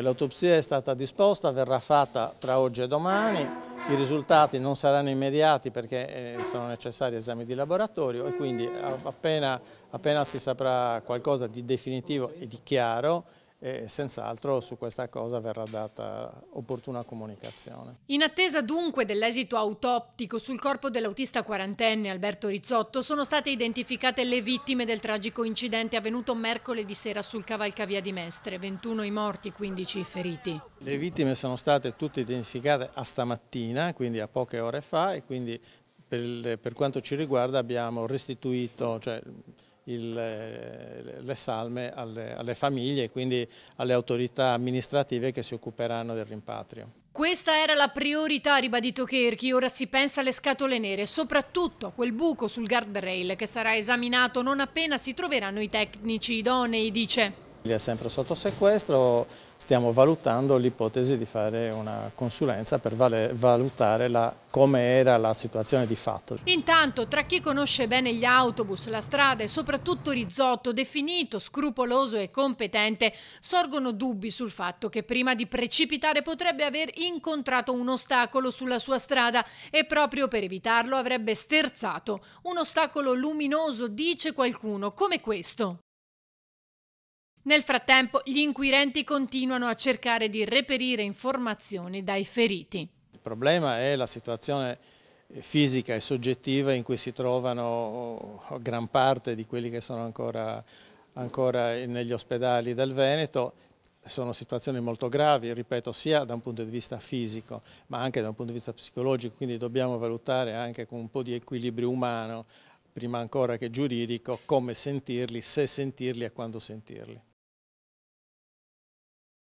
L'autopsia è stata disposta, verrà fatta tra oggi e domani, i risultati non saranno immediati perché eh, sono necessari esami di laboratorio e quindi appena, appena si saprà qualcosa di definitivo e di chiaro e senz'altro su questa cosa verrà data opportuna comunicazione. In attesa dunque dell'esito autoptico sul corpo dell'autista quarantenne Alberto Rizzotto sono state identificate le vittime del tragico incidente avvenuto mercoledì sera sul cavalcavia di Mestre, 21 i morti, 15 i feriti. Le vittime sono state tutte identificate a stamattina, quindi a poche ore fa e quindi per, per quanto ci riguarda abbiamo restituito, cioè, il, le salme alle, alle famiglie e quindi alle autorità amministrative che si occuperanno del rimpatrio. Questa era la priorità, ribadito Kerchi, ora si pensa alle scatole nere, soprattutto a quel buco sul guardrail che sarà esaminato non appena si troveranno i tecnici idonei, dice. È sempre sotto sequestro, stiamo valutando l'ipotesi di fare una consulenza per valutare la, come era la situazione di fatto. Intanto, tra chi conosce bene gli autobus, la strada e soprattutto Rizzotto, definito scrupoloso e competente, sorgono dubbi sul fatto che prima di precipitare potrebbe aver incontrato un ostacolo sulla sua strada e proprio per evitarlo avrebbe sterzato. Un ostacolo luminoso, dice qualcuno, come questo. Nel frattempo gli inquirenti continuano a cercare di reperire informazioni dai feriti. Il problema è la situazione fisica e soggettiva in cui si trovano gran parte di quelli che sono ancora, ancora negli ospedali del Veneto sono situazioni molto gravi, ripeto, sia da un punto di vista fisico ma anche da un punto di vista psicologico, quindi dobbiamo valutare anche con un po' di equilibrio umano, prima ancora che giuridico, come sentirli, se sentirli e quando sentirli.